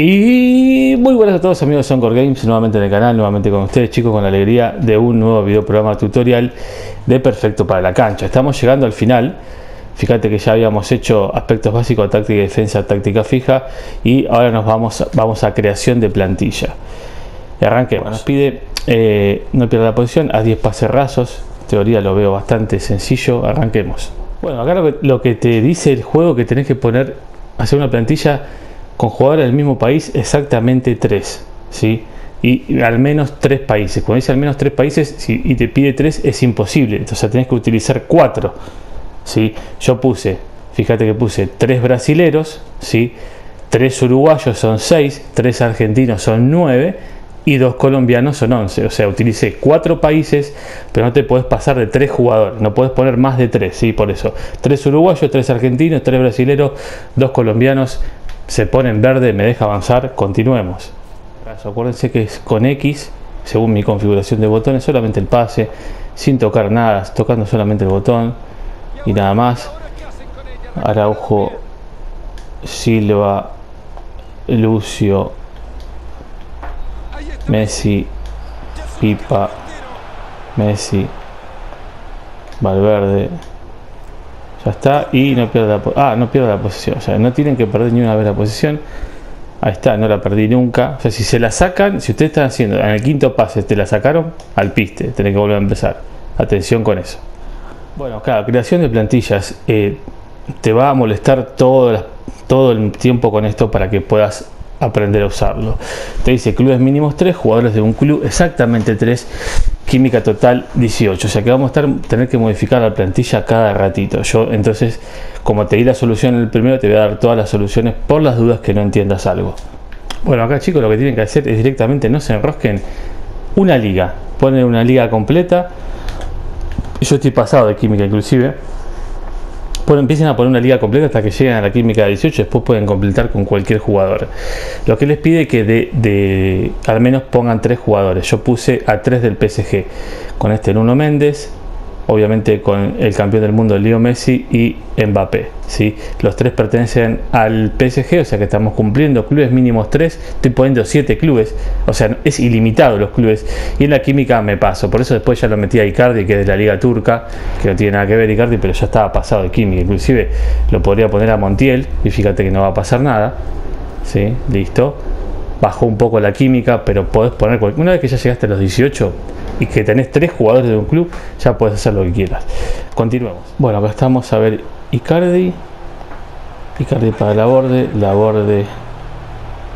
Y muy buenas a todos amigos de Soncor Games, nuevamente en el canal, nuevamente con ustedes chicos, con la alegría de un nuevo video programa tutorial de Perfecto para la cancha. Estamos llegando al final, fíjate que ya habíamos hecho aspectos básicos, táctica y defensa, táctica fija y ahora nos vamos, vamos a creación de plantilla. Y arranquemos, nos pide eh, no pierda la posición, a 10 pases rasos, teoría lo veo bastante sencillo, arranquemos. Bueno, acá lo que, lo que te dice el juego que tenés que poner, hacer una plantilla con jugadores del mismo país, exactamente tres, ¿sí? Y al menos tres países. Cuando dice al menos tres países si, y te pide tres, es imposible. Entonces tenés que utilizar cuatro, ¿sí? Yo puse, fíjate que puse tres brasileros, ¿sí? Tres uruguayos son seis, tres argentinos son nueve y dos colombianos son once. O sea, utilicé cuatro países, pero no te puedes pasar de tres jugadores, no puedes poner más de tres, ¿sí? Por eso, tres uruguayos, tres argentinos, tres brasileros, dos colombianos, se pone en verde, me deja avanzar, continuemos. Acuérdense que es con X, según mi configuración de botones, solamente el pase, sin tocar nada, tocando solamente el botón y nada más. Araujo, Silva, Lucio, Messi, Pipa, Messi, Valverde, ya está. Y no pierda la, ah, no la posición. O sea, no tienen que perder ni una vez la posición. Ahí está, no la perdí nunca. O sea, si se la sacan, si ustedes están haciendo en el quinto pase, te la sacaron, al piste, tenés que volver a empezar. Atención con eso. Bueno, claro, creación de plantillas. Eh, te va a molestar todo, todo el tiempo con esto para que puedas aprender a usarlo. Te dice clubes mínimos 3, jugadores de un club exactamente 3, química total 18. O sea que vamos a tener que modificar la plantilla cada ratito. Yo entonces, como te di la solución en el primero, te voy a dar todas las soluciones por las dudas que no entiendas algo. Bueno, acá chicos lo que tienen que hacer es directamente no se enrosquen una liga. Ponen una liga completa. Yo estoy pasado de química inclusive empiecen a poner una liga completa hasta que lleguen a la química de 18, después pueden completar con cualquier jugador. Lo que les pide que de, de al menos pongan tres jugadores. Yo puse a tres del PSG, con este Nuno Méndez, obviamente con el campeón del mundo Leo Messi y Mbappé. ¿sí? Los tres pertenecen al PSG, o sea que estamos cumpliendo clubes mínimos tres, estoy poniendo siete clubes, o sea, es ilimitado los clubes. Y en la química me paso, por eso después ya lo metí a Icardi, que es de la Liga Turca, que no tiene nada que ver Icardi, pero ya estaba pasado de química, inclusive lo podría poner a Montiel, y fíjate que no va a pasar nada. ¿sí? Listo. Bajó un poco la química, pero podés poner, una vez que ya llegaste a los 18, y que tenés tres jugadores de un club, ya puedes hacer lo que quieras. Continuemos. Bueno, acá estamos a ver Icardi. Icardi para la borde, la borde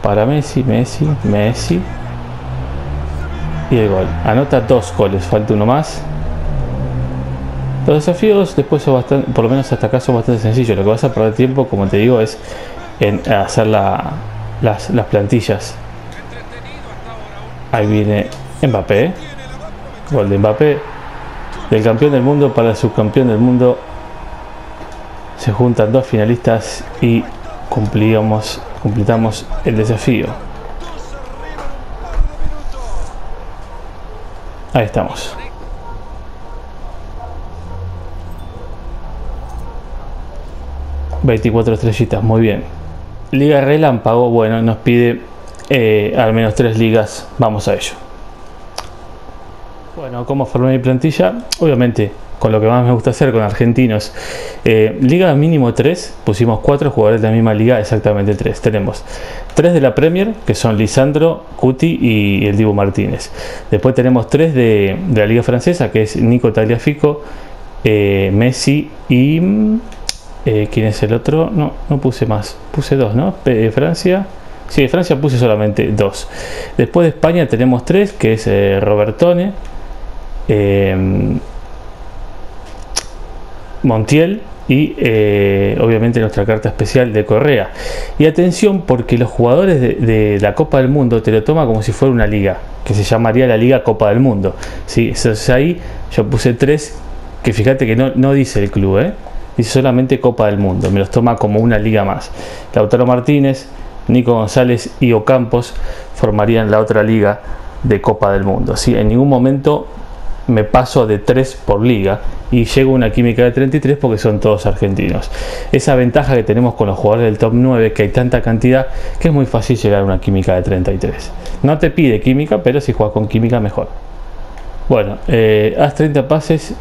para Messi, Messi, Messi. Y el gol. Anota dos goles, falta uno más. Los desafíos después son bastante, por lo menos hasta acá son bastante sencillos. Lo que vas a perder tiempo, como te digo, es en hacer las, las plantillas. Ahí viene Mbappé. Gol de Mbappé. Del campeón del mundo para el subcampeón del mundo. Se juntan dos finalistas y cumplíamos, completamos el desafío. Ahí estamos. ...24 estrellitas, muy bien... Liga Relámpago, bueno, nos pide... Eh, al menos tres ligas... ...vamos a ello... Bueno, ¿cómo formé mi plantilla? Obviamente, con lo que más me gusta hacer con argentinos. Eh, liga mínimo 3, pusimos 4 jugadores de la misma liga, exactamente 3. Tenemos 3 de la Premier, que son Lisandro, Cuti y el Dibu Martínez. Después tenemos 3 de, la liga francesa, que es Nico Tagliafico, eh, Messi y... Eh, ¿Quién es el otro? No, no puse más. Puse 2, ¿no? Francia. Sí, de Francia puse solamente 2. Después de España tenemos 3, que es Robertone, eh, Montiel y eh, obviamente nuestra carta especial de Correa. Y atención porque los jugadores de, la Copa del Mundo te lo toma como si fuera una liga, que se llamaría la Liga Copa del Mundo. ¿sí? Entonces ahí yo puse tres, que fíjate que no, no dice el club, ¿eh? Dice solamente Copa del Mundo, me los toma como una liga más. Lautaro Martínez, Nico González y Ocampos formarían la otra liga de Copa del Mundo. ¿sí? En ningún momento me paso de 3 por liga y llego a una química de 33 porque son todos argentinos. Esa ventaja que tenemos con los jugadores del top 9, que hay tanta cantidad que es muy fácil llegar a una química de 33. No te pide química, pero si juegas con química mejor. Bueno, eh, haz 30 pases.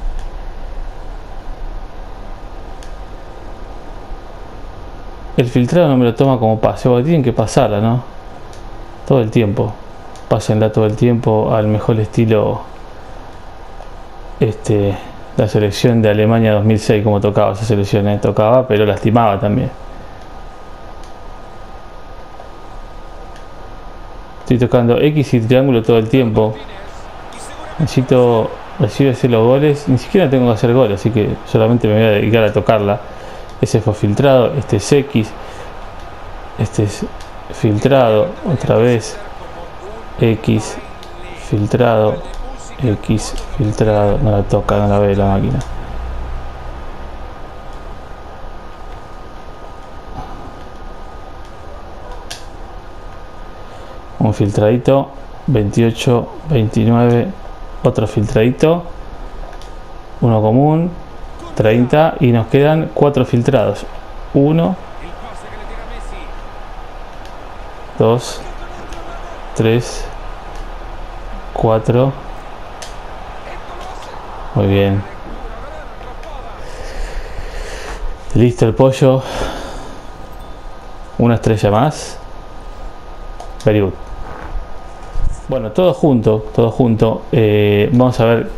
El filtrado no me lo toma como pase, tienen que pasarla, ¿no? Todo el tiempo. Pásenla todo el tiempo al mejor estilo este, la selección de Alemania 2006, como tocaba esa selección, eh, tocaba, pero lastimaba también. Estoy tocando X y triángulo todo el tiempo. Necesito recibir los goles. Ni siquiera tengo que hacer goles, así que solamente me voy a dedicar a tocarla. Ese fue filtrado, este es X, este es filtrado, otra vez X, filtrado, X filtrado, no la toca, no la ve la máquina. Un filtradito, 28, 29, otro filtradito, uno común, 30 y nos quedan cuatro filtrados. 1, 2, 3, 4, muy bien. Listo el pollo. Una estrella más. Very good. Bueno, todo junto, todo junto. Eh, vamos a ver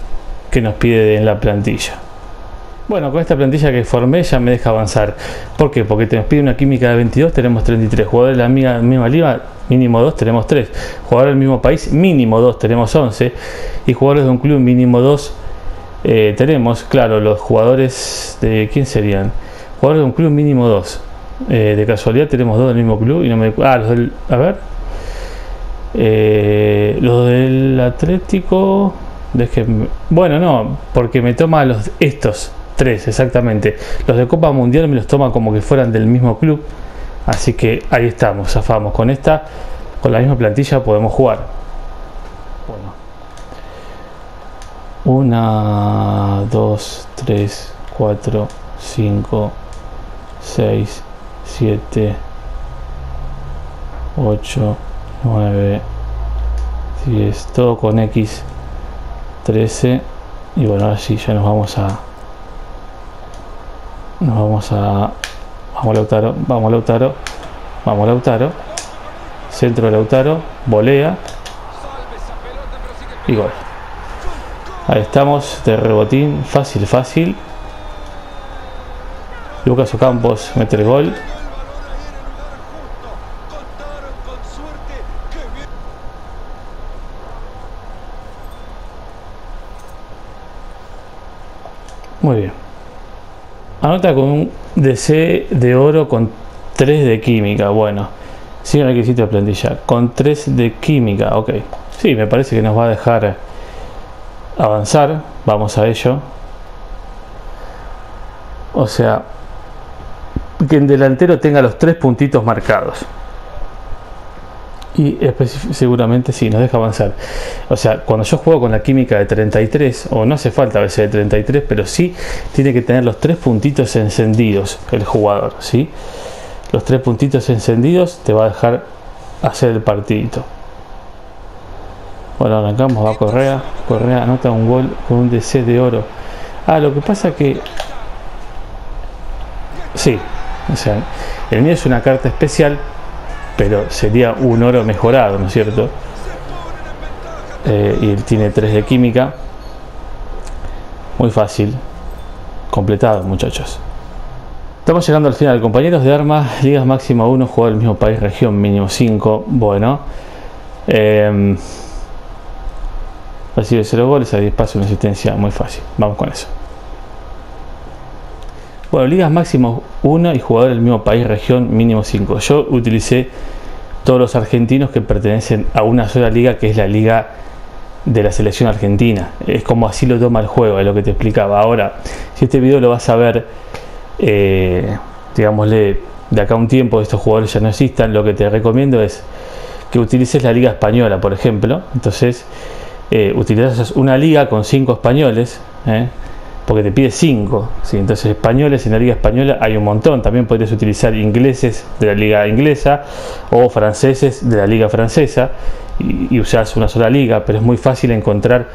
qué nos pide en la plantilla. Bueno, con esta plantilla que formé ya me deja avanzar. ¿Por qué? Porque te nos pide una química de 22, tenemos 33. Jugadores de la misma, misma liga, mínimo 2, tenemos 3. Jugadores del mismo país, mínimo 2, tenemos 11. Y jugadores de un club, mínimo 2, eh, tenemos, claro, los jugadores de. ¿Quién serían? Jugadores de un club mínimo dos. Eh, de casualidad tenemos dos del mismo club y no me. Ah, los del. A ver. Eh, los del Atlético. Bueno, no, porque me toma los estos tres, exactamente. Los de Copa Mundial me los toma como que fueran del mismo club. Así que ahí estamos, zafamos. Con esta, con la misma plantilla podemos jugar. 1, 2, 3, 4, 5, 6, 7, 8, 9, 10, todo con X, 13 y bueno, ahora sí, ya nos vamos a nos vamos a vamos Lautaro, vamos Lautaro, vamos Lautaro, centro de Lautaro, volea y gol. Ahí estamos, de rebotín, fácil, fácil. Lucas Ocampos mete el gol. Muy bien. Anota con un DC de oro con 3 de química. Bueno, sin requisito de plantilla. Con 3 de química, ok. Sí, me parece que nos va a dejar avanzar, vamos a ello. O sea, que el delantero tenga los tres puntitos marcados. Y seguramente sí, nos deja avanzar. O sea, cuando yo juego con la química de 33, o no hace falta a veces de 33, pero sí tiene que tener los tres puntitos encendidos el jugador. ¿sí? Los tres puntitos encendidos te va a dejar hacer el partidito. Bueno, arrancamos, va Correa. Correa anota un gol con un DC de oro. Ah, lo que pasa que... Sí, o sea, el mío es una carta especial, pero sería un oro mejorado, ¿no es cierto? Eh, y él tiene 3 de química. Muy fácil. Completado, muchachos. Estamos llegando al final. Compañeros de armas, ligas máxima 1, jugador del mismo país, región mínimo 5. Bueno. Eh, Recibe 0 goles, hay espacio, una asistencia muy fácil. Vamos con eso. Bueno, ligas máximos 1 y jugadores del mismo país, región mínimo 5. Yo utilicé todos los argentinos que pertenecen a una sola liga que es la liga de la selección argentina. Es como así lo toma el juego, es lo que te explicaba. Ahora, si este video lo vas a ver, eh, digámosle, de acá a un tiempo estos jugadores ya no existan, lo que te recomiendo es que utilices la liga española, por ejemplo. Entonces, eh, utilizas una liga con cinco españoles, ¿eh? Porque te pide 5. ¿sí? Entonces, españoles en la liga española hay un montón. También podrías utilizar ingleses de la liga inglesa o franceses de la liga francesa y, usas una sola liga, pero es muy fácil encontrar.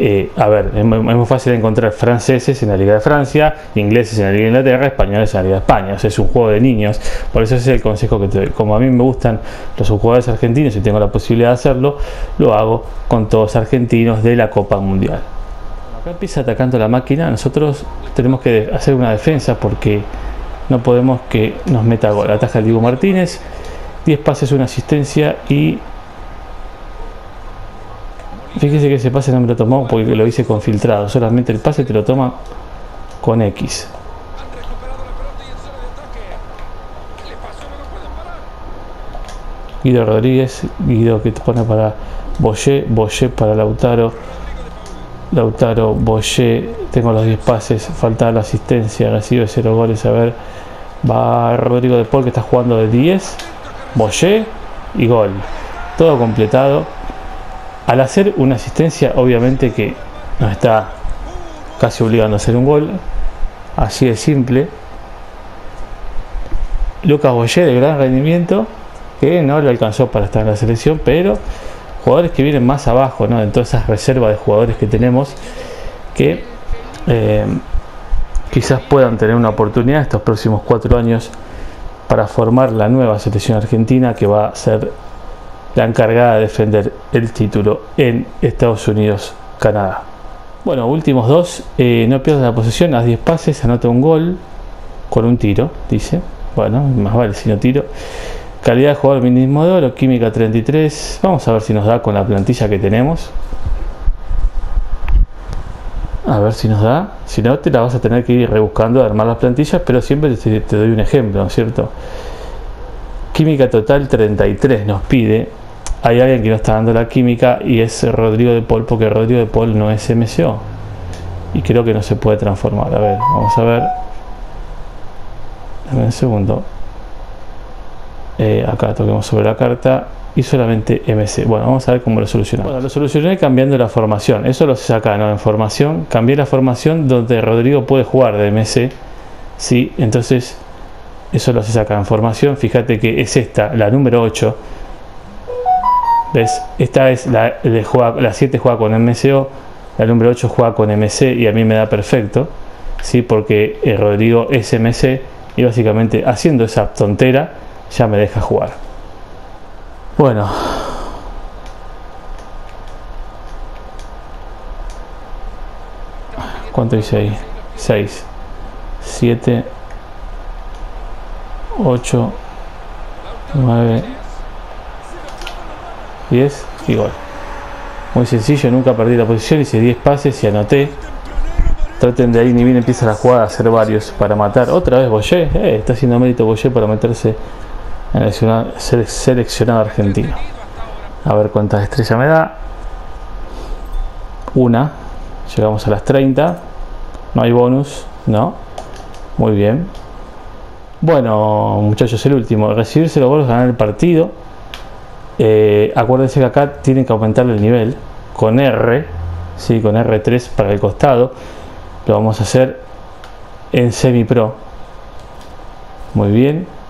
Eh, a ver, es muy, fácil encontrar franceses en la Liga de Francia, ingleses en la Liga de Inglaterra, españoles en la Liga de España. es un juego de niños. Por eso ese es el consejo que te doy. Como a mí me gustan los jugadores argentinos y tengo la posibilidad de hacerlo, lo hago con todos argentinos de la Copa Mundial empieza atacando la máquina, nosotros tenemos que hacer una defensa porque no podemos que nos meta gol. Ataja el Diego Martínez, 10 pases, una asistencia y fíjese que ese pase no me lo tomó porque lo hice con filtrado, solamente el pase te lo toma con X. Guido Rodríguez, Guido que te pone para Boyé, Boyé para Lautaro. Lautaro, Boyé, tengo los 10 pases, falta la asistencia, recibe 0 goles. A ver, va Rodrigo de Paul que está jugando de 10, Boyé y gol. Todo completado. Al hacer una asistencia, obviamente que nos está casi obligando a hacer un gol. Así de simple. Lucas Boyé de gran rendimiento, que no le alcanzó para estar en la selección, pero jugadores que vienen más abajo, ¿no? En todas esas reservas de jugadores que tenemos que eh, quizás puedan tener una oportunidad estos próximos cuatro años para formar la nueva selección argentina que va a ser la encargada de defender el título en Estados Unidos, Canadá. Bueno, últimos dos, eh, no pierdas la posesión, haz 10 pases, anota un gol con un tiro, dice. Bueno, más vale si no tiro. Calidad de jugador mínimo de oro, química 33. Vamos a ver si nos da con la plantilla que tenemos. A ver si nos da. Si no, te la vas a tener que ir rebuscando, armar las plantillas, pero siempre te, doy un ejemplo, ¿no es cierto? Química total 33 nos pide. Hay alguien que no está dando la química y es Rodrigo de Paul, porque Rodrigo de Paul no es MCO. Y creo que no se puede transformar. A ver, vamos a ver. Dame un segundo. Eh, acá toquemos sobre la carta y solamente MC. Bueno, vamos a ver cómo lo solucionamos. Bueno, lo solucioné cambiando la formación. Eso lo saca ¿no? En formación. Cambié la formación donde Rodrigo puede jugar de MC. ¿sí? Entonces, eso lo se saca en formación. Fíjate que es esta, la número 8. ¿Ves? Esta es la, juega, la 7 juega con MCO. La número 8 juega con MC y a mí me da perfecto. ¿sí? Porque el Rodrigo es MC y básicamente haciendo esa tontera ya me deja jugar. Bueno. ¿Cuánto hice ahí? 6, 7, 8, 9, 10 y gol. Muy sencillo, nunca perdí la posición, hice 10 pases y anoté. Traten de ahí, ni bien empieza la jugada a hacer varios para matar. Otra vez Boyer, eh, está haciendo mérito Boyer para meterse seleccionado argentino. A ver cuántas estrellas me da. Una. Llegamos a las 30. No hay bonus, ¿no? Muy bien. Bueno, muchachos, el último. Recibirse los goles, ganar el partido. Eh, acuérdense que acá tienen que aumentar el nivel con R, ¿sí? con R3 para el costado. Lo vamos a hacer en semi pro. Muy bien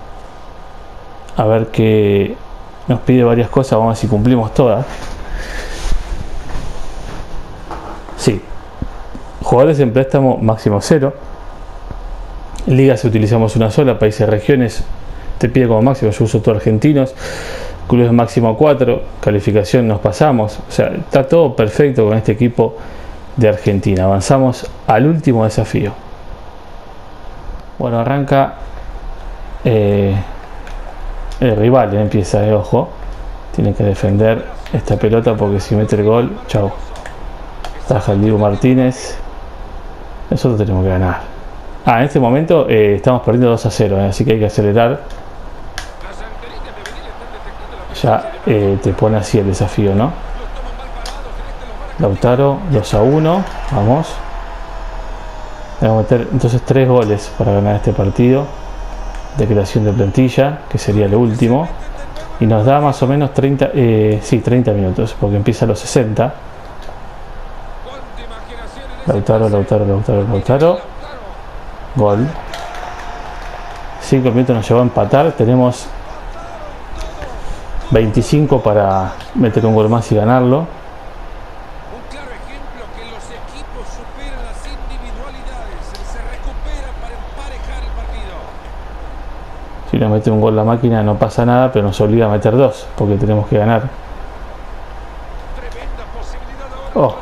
a ver que nos pide varias cosas, vamos a ver si cumplimos todas. Sí, jugadores en préstamo máximo cero. Ligas utilizamos una sola, países, regiones, te pide como máximo, yo uso todo argentinos. Clubes máximo 4, calificación nos pasamos. O sea, está todo perfecto con este equipo de Argentina. Avanzamos al último desafío. Bueno, arranca eh, el rival empieza de ojo. Tiene que defender esta pelota porque si mete el gol, chao. Taja el Diego Martínez. Nosotros tenemos que ganar. Ah, en este momento eh, estamos perdiendo 2 a 0, eh, así que hay que acelerar. Ya eh, te pone así el desafío, ¿no? Lautaro 2 a 1. Vamos. A meter entonces 3 goles para ganar este partido de creación de plantilla, que sería lo último, y nos da más o menos 30, eh, sí, 30 minutos, porque empieza a los 60. Lautaro, Lautaro, Lautaro, Lautaro. Gol. 5 minutos nos llevó a empatar. Tenemos 25 para meter un gol más y ganarlo. Mete un gol la máquina no pasa nada, pero nos obliga a meter dos, porque tenemos que ganar. Oh.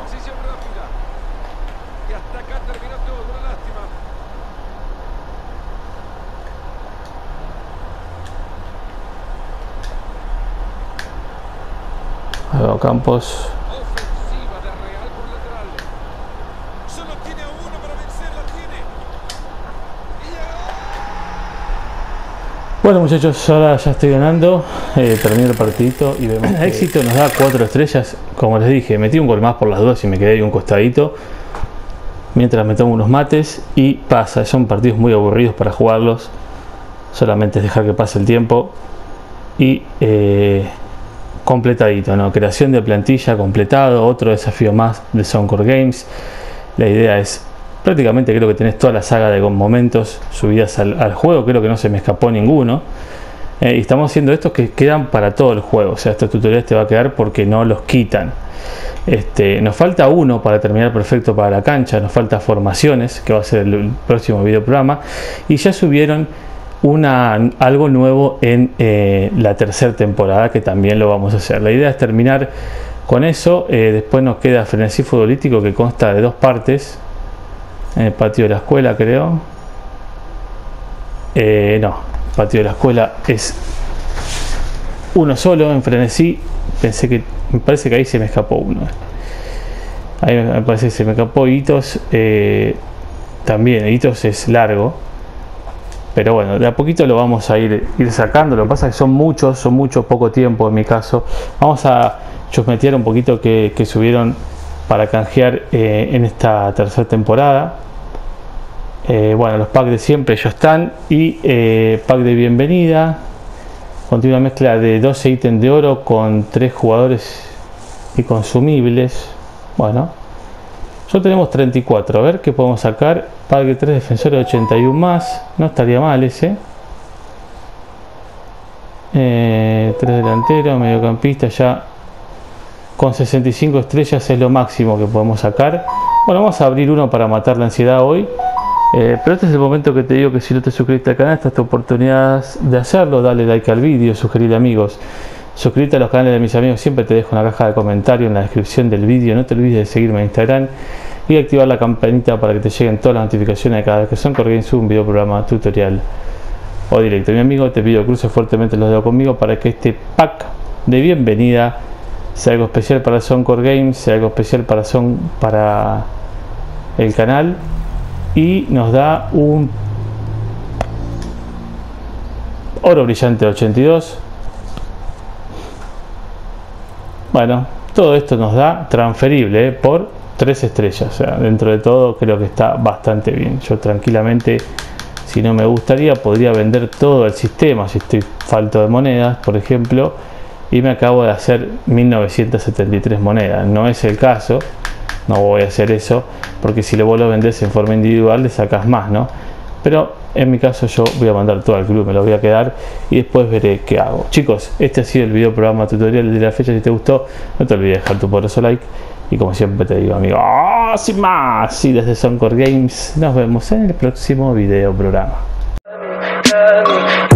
Campos. Bueno muchachos, ahora ya estoy ganando, eh, termino el partidito y vemos el éxito nos da cuatro estrellas, como les dije, metí un gol más por las dos y me quedé ahí un costadito, mientras me tomo unos mates y pasa, son partidos muy aburridos para jugarlos, solamente es dejar que pase el tiempo y eh, completadito, ¿no? Creación de plantilla completado, otro desafío más de Soundcore Games. La idea es prácticamente creo que tenés toda la saga de momentos subidas al, juego, creo que no se me escapó ninguno. Eh, y estamos haciendo estos que quedan para todo el juego, o sea, estos tutoriales te va a quedar porque no los quitan. Este, nos falta uno para terminar perfecto para la cancha, nos falta formaciones, que va a ser el próximo video programa, y ya subieron una, algo nuevo en eh, la tercera temporada que también lo vamos a hacer. La idea es terminar con eso. Eh, después nos queda frenesí futbolístico que consta de dos partes. En el patio de la escuela, creo. Eh, no, el patio de la escuela es uno solo en frenesí. Pensé que me parece que ahí se me escapó uno. Ahí me parece que se me escapó hitos. también hitos es largo pero bueno, de a poquito lo vamos a ir, ir sacando. Lo que pasa es que son muchos, son muchos, poco tiempo en mi caso. Vamos a chusmetear un poquito que, subieron para canjear eh, en esta tercera temporada. Eh, bueno, los packs de siempre ya están. Y eh, pack de bienvenida. Continua mezcla de 12 ítems de oro con 3 jugadores y consumibles. Bueno, ya tenemos 34. A ver qué podemos sacar. Pague 3 defensores 81 más. No estaría mal ese. Eh, 3 delanteros, mediocampista ya con 65 estrellas es lo máximo que podemos sacar. Bueno, vamos a abrir uno para matar la ansiedad hoy. Eh, pero este es el momento que te digo que si no te suscribiste al canal, esta es tu oportunidad de hacerlo. Dale like al vídeo, sugerir amigos. Suscríbete a los canales de mis amigos, siempre te dejo una caja de comentarios en la descripción del vídeo. No te olvides de seguirme en Instagram y activar la campanita para que te lleguen todas las notificaciones de cada vez que son sube un video programa tutorial o directo. Mi amigo, te pido cruce fuertemente los dedos conmigo para que este pack de bienvenida sea algo especial para Soundcore Games, sea algo especial para Son para el canal y nos da un oro brillante 82. Bueno, todo esto nos da transferible ¿eh? por tres estrellas. O sea, dentro de todo creo que está bastante bien. Yo tranquilamente, si no me gustaría, podría vender todo el sistema. Si estoy falto de monedas, por ejemplo, y me acabo de hacer 1973 monedas. No es el caso. No voy a hacer eso porque si vos lo vendes en forma individual le sacas más, ¿no? Pero en mi caso yo voy a mandar todo al club, me lo voy a quedar y después veré qué hago. Chicos, este ha sido el video programa tutorial de la fecha. Si te gustó, no te olvides dejar tu poderoso like y como siempre te digo, amigo, ¡oh, sin más! Y desde Soundcore Games nos vemos en el próximo video programa.